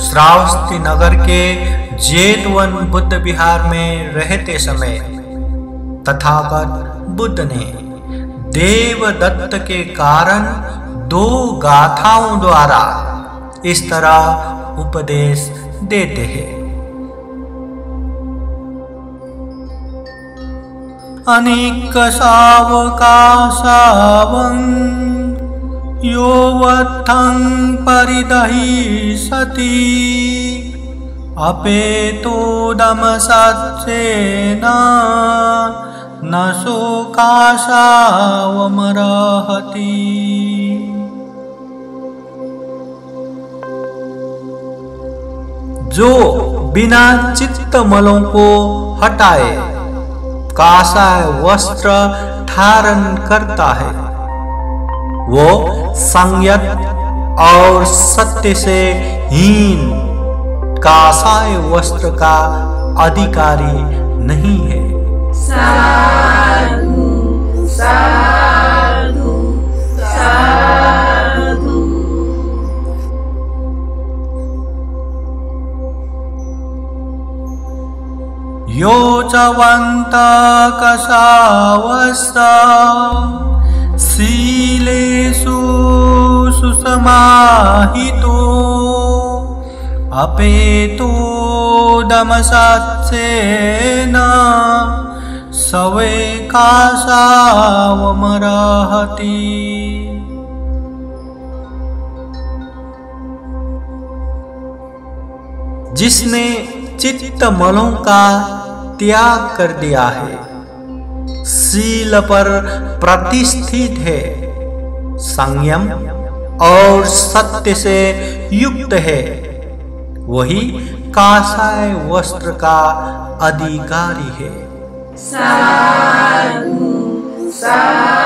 श्रावस्ती नगर के जेतवन बुद्ध विहार में रहते समय तथागत बुद्ध ने देवदत्त के कारण दो गाथाओं द्वारा इस तरह उपदेश देते हैं। अनेक सावकाशावं योवत्थं परिदहि सति। अपेतोदमसत्सेन न शोकाशावमरहति जो बिना चित्त मलों को हटाए, कासाय वस्त्र धारण करता है वो संयत और सत्य से हीन कासाय वस्त्र का अधिकारी नहीं है। साधु साधु साधु। यो कसावस्ता शीलेषु सुसमाहितो अपेतो दमसत्सेन सवे कासावमरहति जिसने चित्त मलों का त्याग कर दिया है शील पर प्रतिष्ठित है। संयम और सत्य से युक्त है। वही कासाय वस्त्र का अधिकारी है। साधु साधु।